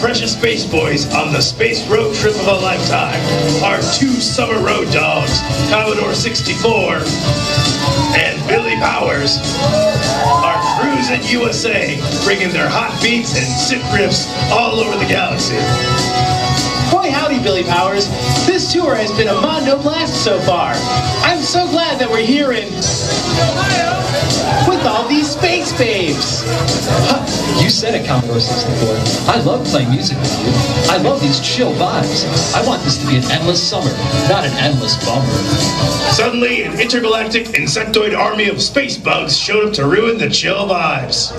precious space boys on the space road trip of a lifetime. Our two summer road dogs, Commodore 64 and Billy Powers, are cruising USA, bringing their hot beats and sick riffs all over the galaxy. Boy howdy, Billy Powers. This tour has been a mondo blast so far. I'm so glad that we're here in Ohio with all these space babes. You said it, Commodore 64. I love playing music with you. I love these chill vibes. I want this to be an endless summer, not an endless bummer. Suddenly, an intergalactic insectoid army of space bugs showed up to ruin the chill vibes.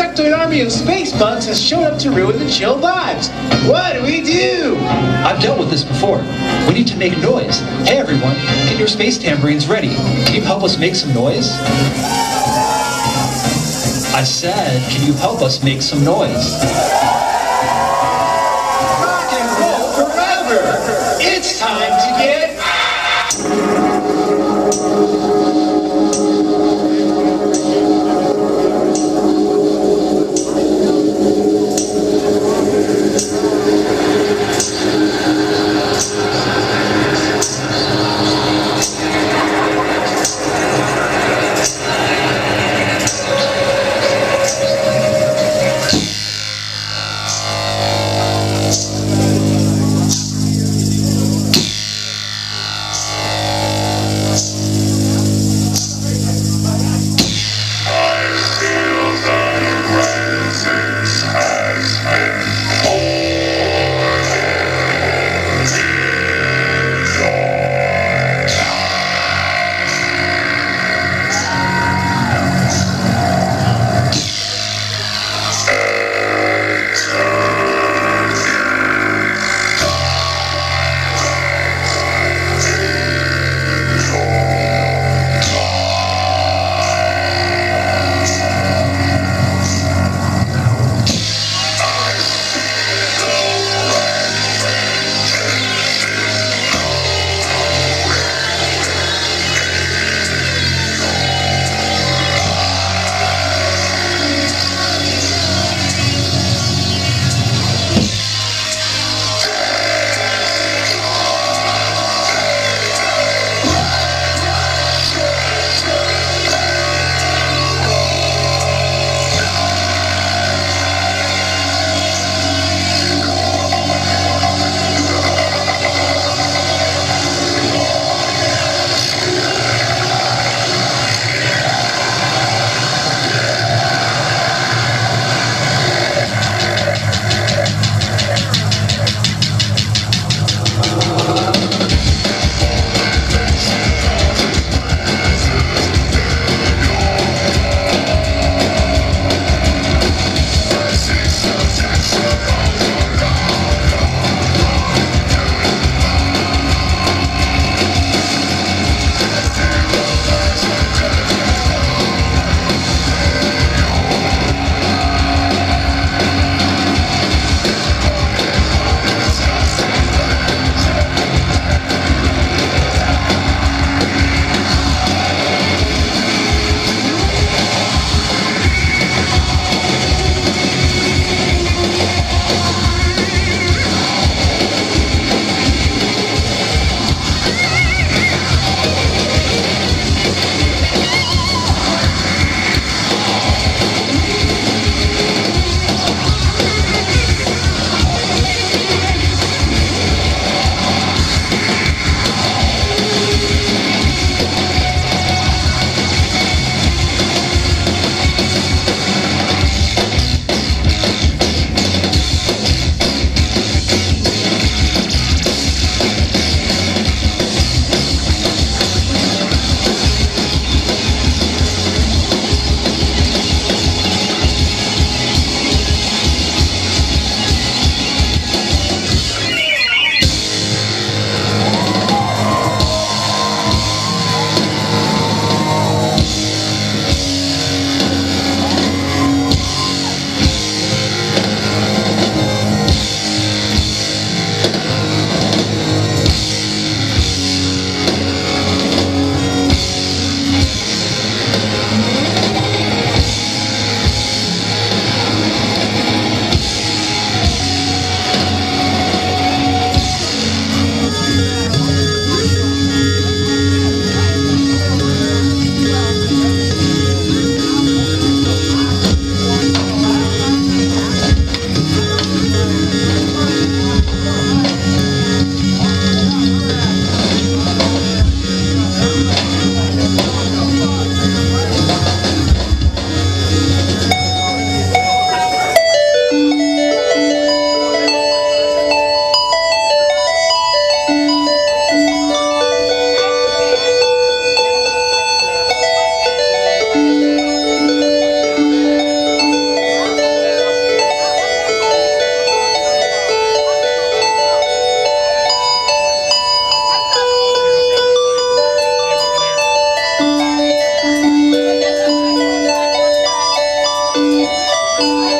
Insectoid army of space bugs has showed up to ruin the chill vibes. What do we do? I've dealt with this before. We need to make noise. Hey everyone, get your space tambourines ready. Can you help us make some noise? I said, can you help us make some noise? Rock and roll forever! It's time Yeah.